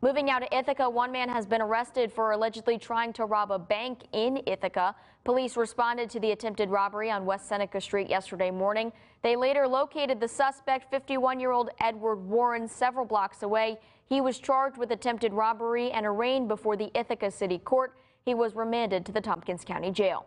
Moving now to Ithaca, one man has been arrested for allegedly trying to rob a bank in Ithaca. Police responded to the attempted robbery on West Seneca Street yesterday morning. They later located the suspect, 51-year-old Edward Warren, several blocks away. He was charged with attempted robbery and arraigned before the Ithaca City Court. He was remanded to the Tompkins County Jail.